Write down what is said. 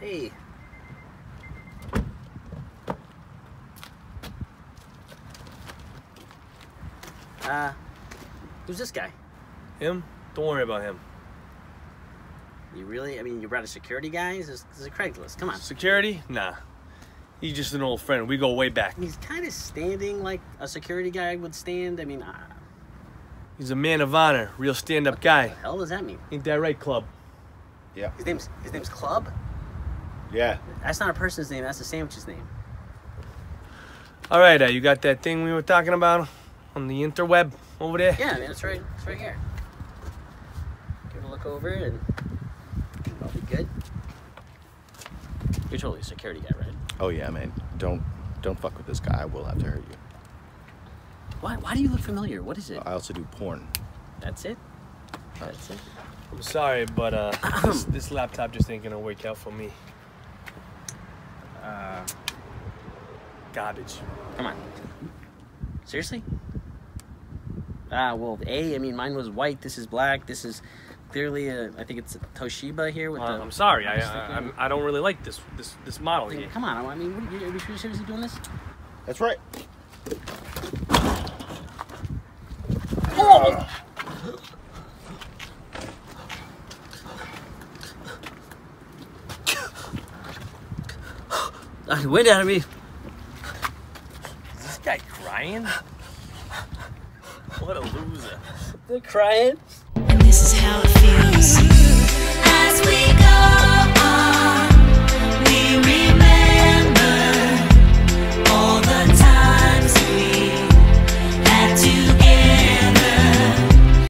Hey. Uh, who's this guy? Him? Don't worry about him. You really? I mean, you brought a security guy? This is, this is a Craigslist. Come on. Security? Nah. He's just an old friend. We go way back. He's kind of standing like a security guy would stand. I mean, uh, He's a man of honor, real stand-up guy. the hell does that mean? Ain't that right, Club? Yeah. His name's his name's Club. Yeah. That's not a person's name. That's a sandwich's name. All right, uh, you got that thing we were talking about on the interweb over there? Yeah, man, it's right. It's right here. Give it a look over, and I'll be good. You're totally a security guy, right? Oh yeah, man. Don't don't fuck with this guy. I will have to hurt you. Why? Why do you look familiar? What is it? I also do porn. That's it. That's it. I'm sorry, but uh, this, this laptop just ain't gonna work out for me. Uh, Garbage. come on. Seriously? Ah, well, A. I mean, mine was white. This is black. This is clearly a. I think it's a Toshiba here with Uh, the. I'm sorry. I, I, I'm- I don't really like this this this model I here. come on. I mean, what, are, you, are you seriously doing this? That's right. Uh, wind out of me. Is this guy crying? What a loser. They're crying. And this is how it feels.